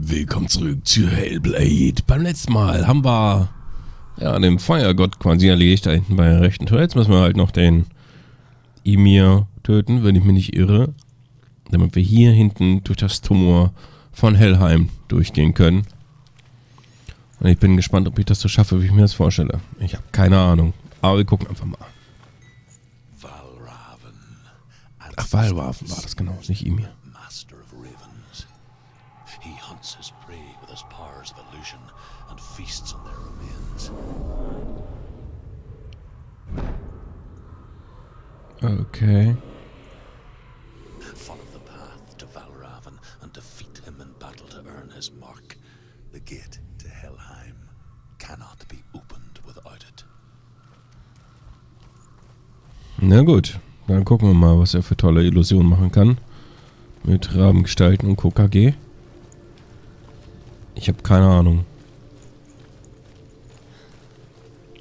Willkommen zurück zu Hellblade. Beim letzten Mal haben wir ja den Feuergott quasi erledigt, da hinten bei der rechten Tür. Jetzt müssen wir halt noch den Emir töten, wenn ich mich nicht irre. Damit wir hier hinten durch das Tumor von Hellheim durchgehen können. Und ich bin gespannt, ob ich das so schaffe, wie ich mir das vorstelle. Ich habe keine Ahnung. Aber wir gucken einfach mal. Ach, Valraven war das genau, nicht Emir. He hunts his prey with his powers of illusion and feasts on their remains. Okay. Follow the path to Valraven and defeat him in battle to earn his mark. The gate to Helheim cannot be opened without it. Na gut, dann gucken wir mal, was er für tolle Illusionen machen kann. Mit Rabengestalten und KKG. Ich habe keine Ahnung.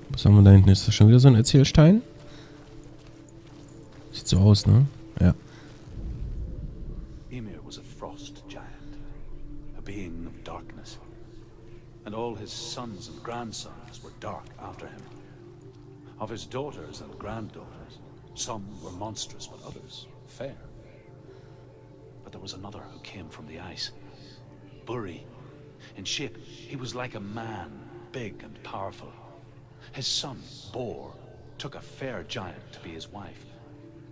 Was haben wir da hinten? Ist das schon wieder so ein Erzählstein? Sieht so aus, ne? Ja. Ymir was a frost giant, a being of darkness, and all his sons and grandsons were dark after him. Of his daughters and granddaughters, some were monstrous, but others fair. But there was another who came from the ice. Buri. In shape, he was like a man, big and powerful. His son, Bor, took a fair giant to be his wife,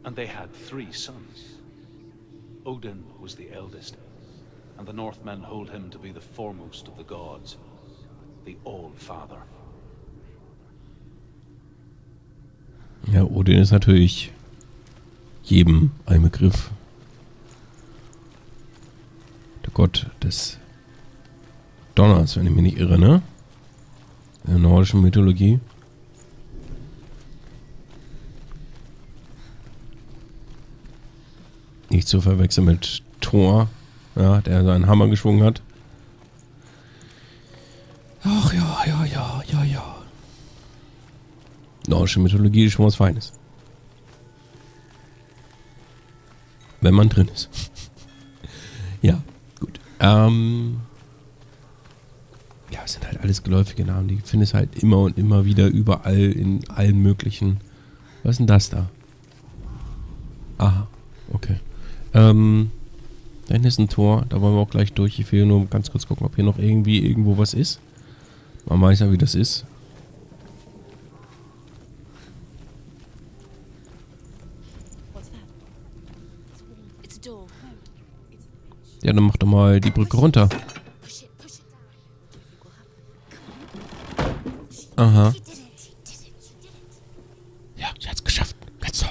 and they had three sons. Odin was the eldest, and the Northmen hold him to be the foremost of the gods, the All-Father. Ja, Odin ist natürlich jedem ein Begriff. Der Gott des Donners, wenn ich mich nicht irre, ne? In der nordischen Mythologie. Nicht zu verwechseln mit Thor, ja, der seinen Hammer geschwungen hat. Ach ja, ja, ja, ja, ja. Nordische Mythologie ist schon was Feines. Wenn man drin ist. ja, gut. Ähm, ja, es sind halt alles geläufige Namen. Die findest halt immer und immer wieder überall in allen möglichen. Was ist denn das da? Aha, okay. Ähm, da hinten ist ein Tor. Da wollen wir auch gleich durch. Ich will nur ganz kurz gucken, ob hier noch irgendwie irgendwo was ist. Man weiß ja, wie das ist. Ja, dann mach doch mal die Brücke runter. Push it, push it down. Aha. She did it. She did it. She did it. Ja, sie hat's geschafft. Ganz toll.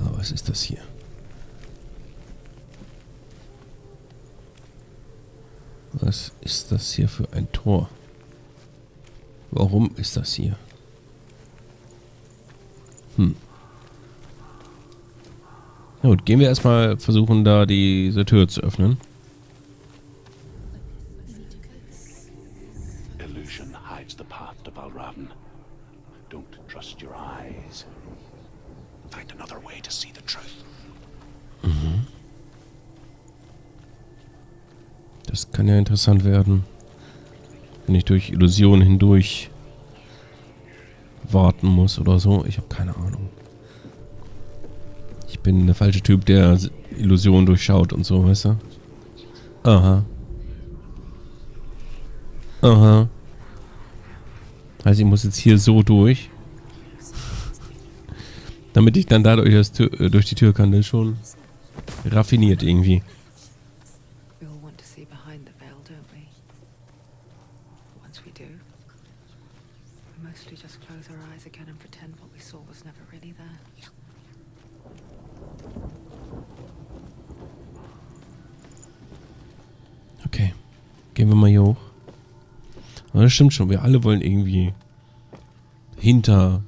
Aber was ist das hier? Was ist das hier für ein Tor? Warum ist das hier? Hm. Na gut, gehen wir erstmal versuchen, da diese Tür zu öffnen. Illusion hides the path to Valraven. Don't trust your eyes. Find another way to see the truth. Das kann ja interessant werden. Wenn ich durch Illusionen hindurch warten muss oder so. Ich habe keine Ahnung. Ich bin der falsche Typ, der Illusionen durchschaut und so, weißt du? Aha. Aha. Heißt, ich muss jetzt hier so durch. Damit ich dann dadurch das äh, durch die Tür kann. Das ist schon raffiniert irgendwie. Gehen wir mal hier hoch. Aber das stimmt schon. Wir alle wollen irgendwie hinter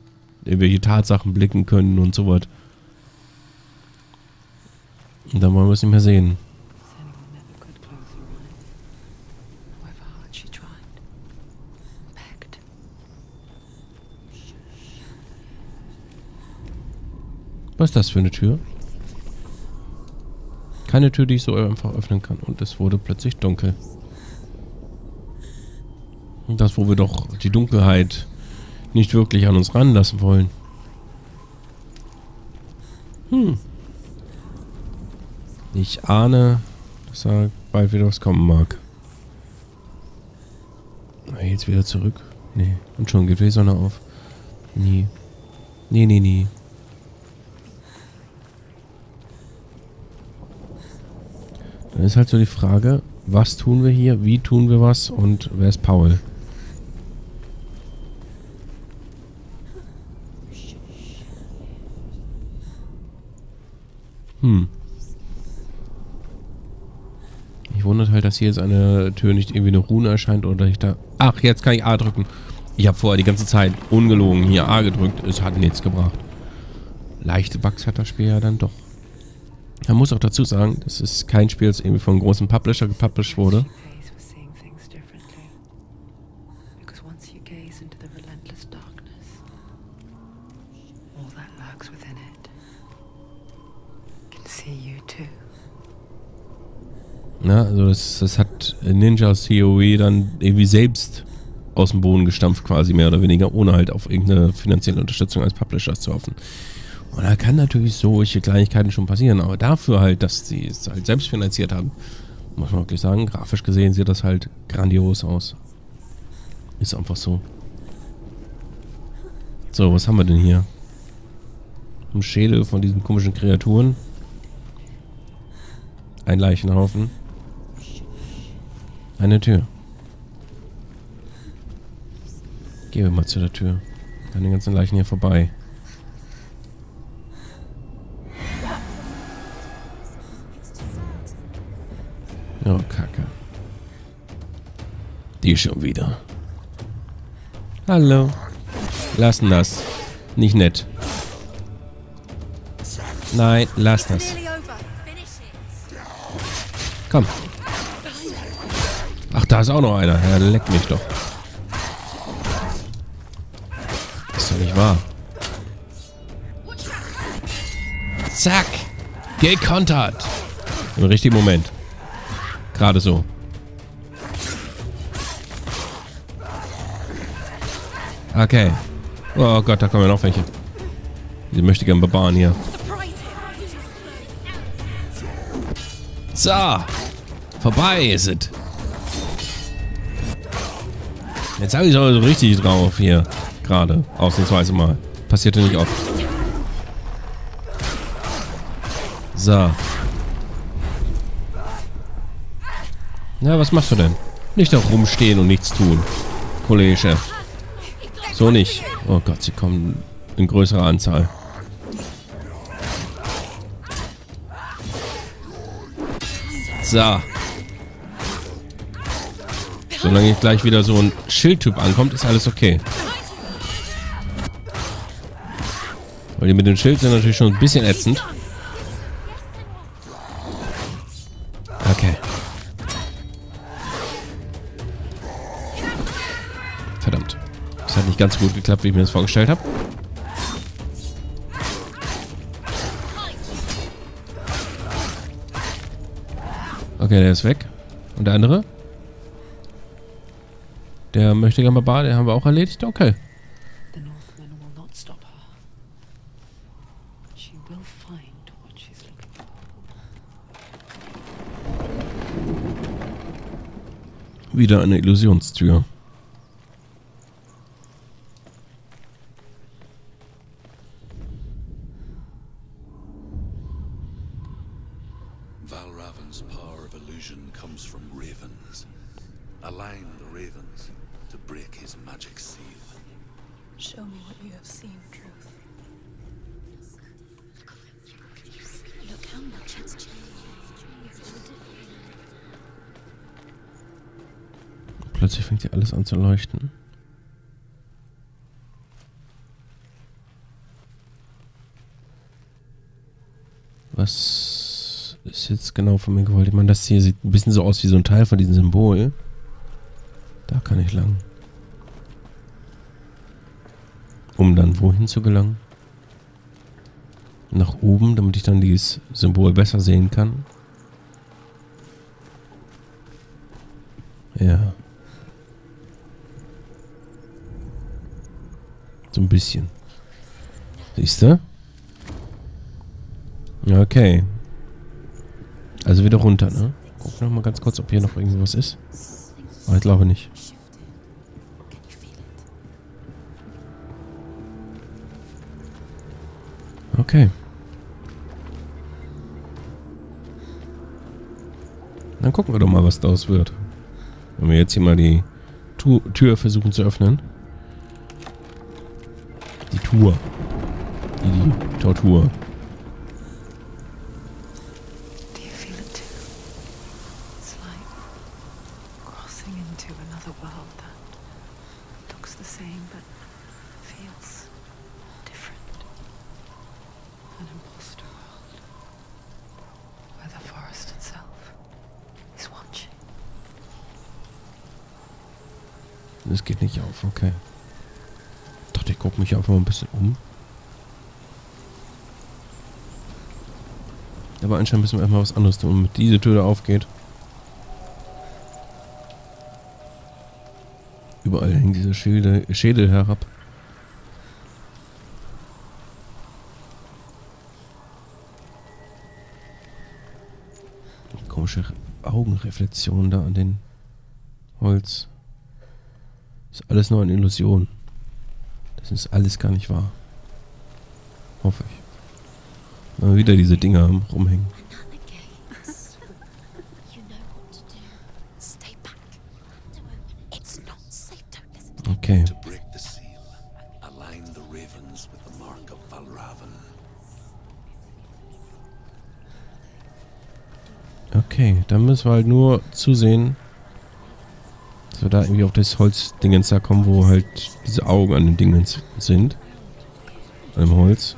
irgendwelche Tatsachen blicken können und so was. Und dann wollen wir es nicht mehr sehen. Was ist das für eine Tür? keine Tür, die ich so einfach öffnen kann. Und es wurde plötzlich dunkel. Das, wo wir doch die Dunkelheit nicht wirklich an uns ranlassen wollen. Hm. Ich ahne, dass da bald wieder was kommen mag. Na, jetzt wieder zurück. Nee. Und schon geht die Sonne auf. Nie. Nee, nee, nee. Dann ist halt so die Frage, was tun wir hier, wie tun wir was und wer ist Paul? Hm. Ich wundert halt, dass hier jetzt eine Tür nicht irgendwie eine Rune erscheint oder ich da... Ach, jetzt kann ich A drücken. Ich habe vorher die ganze Zeit ungelogen hier A gedrückt. Es hat nichts gebracht. Leichte Bugs hat das Spiel ja dann doch. Man muss auch dazu sagen, das ist kein Spiel, das irgendwie von einem großen Publisher gepublished wurde. Ja, also das, das hat Ninja COE dann irgendwie selbst aus dem Boden gestampft, quasi mehr oder weniger, ohne halt auf irgendeine finanzielle Unterstützung als Publishers zu hoffen. Und da kann natürlich solche Kleinigkeiten schon passieren, aber dafür halt, dass sie es halt selbst finanziert haben, muss man wirklich sagen, grafisch gesehen sieht das halt grandios aus. Ist einfach so. So, was haben wir denn hier? Ein Schädel von diesen komischen Kreaturen. Ein Leichenhaufen. Eine Tür. Gehen wir mal zu der Tür. An den ganzen Leichen hier vorbei. Oh, Kacke. Die schon wieder. Hallo. Lassen das. Nicht nett. Nein, lass das. Komm. Ach, da ist auch noch einer. Ja, leck mich doch. Ist doch nicht wahr. Zack. Gekontert. Im richtigen Moment. Gerade so. Okay. Oh Gott, da kommen ja noch welche. Die möchte gern Barbaren hier. So. Vorbei ist es. Jetzt habe ich so richtig drauf hier. Gerade. Ausnahmsweise mal. Passierte nicht oft. So. Na, was machst du denn? Nicht da rumstehen und nichts tun. Kollege. So nicht. Oh Gott, sie kommen in größerer Anzahl. So. Solange gleich wieder so ein Schildtyp ankommt, ist alles okay. Weil die mit dem Schild sind natürlich schon ein bisschen ätzend. Okay. Verdammt. Das hat nicht ganz so gut geklappt, wie ich mir das vorgestellt habe. Okay, der ist weg. Und der andere? Der möchte gerne Barbar, den haben wir auch erledigt. Okay. The Northmen will plötzlich fängt hier alles an zu leuchten. Was ist jetzt genau von mir gewollt? Ich meine, das hier sieht ein bisschen so aus wie so ein Teil von diesem Symbol. Da kann ich lang. Um dann wohin zu gelangen? Nach oben, damit ich dann dieses Symbol besser sehen kann. Ja. So ein bisschen. Siehst du? Okay. Also wieder runter, ne? Guck noch mal ganz kurz, ob hier noch irgendwas ist. Aber ich glaube nicht. Okay. Dann gucken wir doch mal, was daraus wird. Wenn wir jetzt hier mal die Tür versuchen zu öffnen. Tour. Die, die Tortur. Do you feel it too? It's like crossing into another world that looks the same but feels different. An imposter world where the forest itself is watching. Das geht nicht auf, okay. Gucke mich einfach mal ein bisschen um. Aber anscheinend müssen wir erstmal was anderes tun, damit diese Tür da aufgeht. Überall hängen diese Schilde, Schädel herab. Komische Augenreflexion da an den Holz. Ist alles nur eine Illusion. Das ist alles gar nicht wahr. Hoffe ich. Mal wieder diese Dinger rumhängen. Okay. Okay, dann müssen wir halt nur zusehen, wir da irgendwie auf das Holzdingens da kommen, wo halt diese Augen an den Dingens sind. An dem Holz.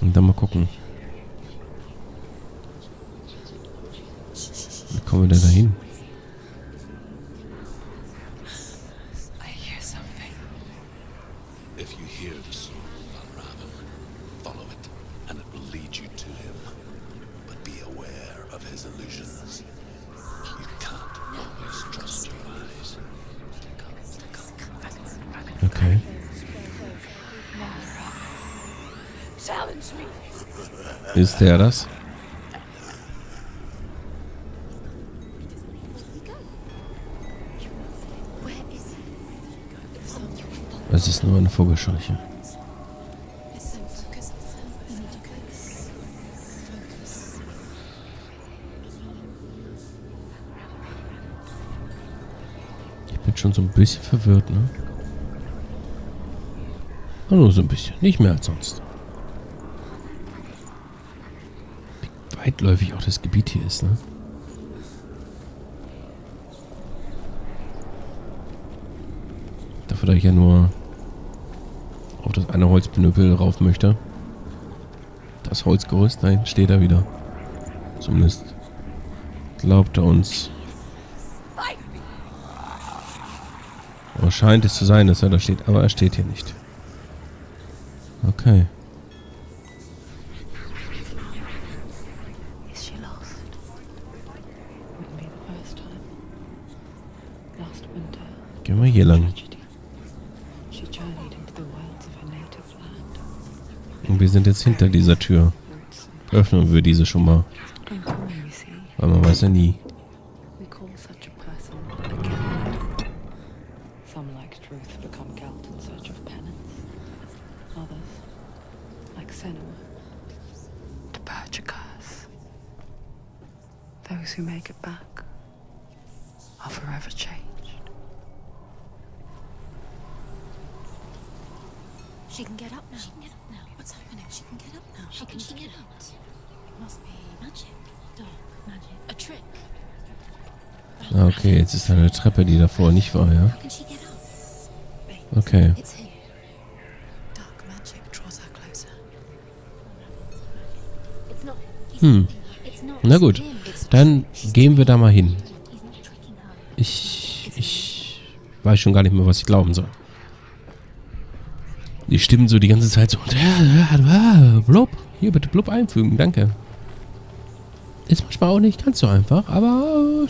Und dann mal gucken. Wie kommen wir denn da hin? I hear something. If you hear the soul of Valravan, follow it, and it will lead you to him. But be aware of his illusions. You can't always trust your eyes. Okay. Challenge me. Ist der das? Es ist nur eine Vogelscheuche. Ich bin schon so ein bisschen verwirrt, ne? Nur so ein bisschen. Nicht mehr als sonst. Weitläufig auch das Gebiet hier ist, ne? Dafür, dass ich ja nur auf das eine Holzpnöpel rauf möchte. Das Holzgerüst, nein, steht da wieder. Zumindest glaubt er uns. Aber scheint es zu sein, dass er da steht. Aber er steht hier nicht. Okay. Gehen wir hier lang. Und wir sind jetzt hinter dieser Tür. Öffnen wir diese schon mal. Weil man weiß ja nie. Those who make it back are forever changed. She can get up now. She can get up now. What's happening? She can get up now. How can she get up? It must be magic. Dark magic. A trick. Okay, jetzt ist da eine Treppe, die davor nicht war, ja? She? Okay. Hm. It's not. Na gut. him. It's Dann gehen wir da mal hin. Ich, ich weiß schon gar nicht mehr, was ich glauben soll. Die stimmen so die ganze Zeit so. Blub. Hier bitte Blub einfügen, danke. Ist manchmal auch nicht ganz so einfach, aber